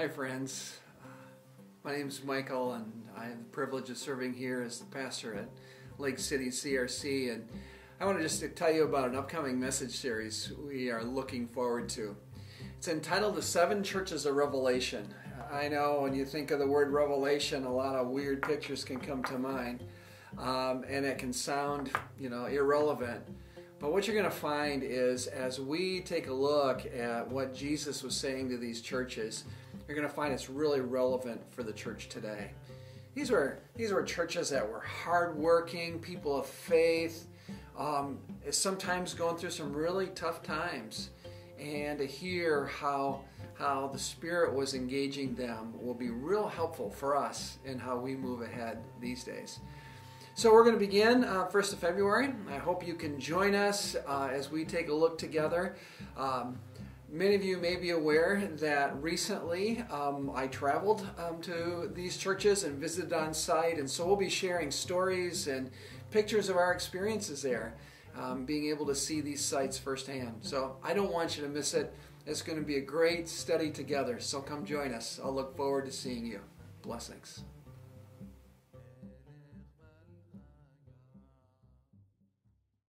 Hi, friends. Uh, my name is Michael, and I have the privilege of serving here as the pastor at Lake City CRC. And I want to just tell you about an upcoming message series we are looking forward to. It's entitled The Seven Churches of Revelation. I know when you think of the word revelation, a lot of weird pictures can come to mind, um, and it can sound, you know, irrelevant. But what you're going to find is as we take a look at what Jesus was saying to these churches, you're going to find it's really relevant for the church today. These were these were churches that were hardworking, people of faith, um, sometimes going through some really tough times, and to hear how how the Spirit was engaging them will be real helpful for us in how we move ahead these days. So we're going to begin uh, 1st of February. I hope you can join us uh, as we take a look together. Um, Many of you may be aware that recently um, I traveled um, to these churches and visited on site, and so we'll be sharing stories and pictures of our experiences there, um, being able to see these sites firsthand. So I don't want you to miss it. It's going to be a great study together, so come join us. I'll look forward to seeing you. Blessings.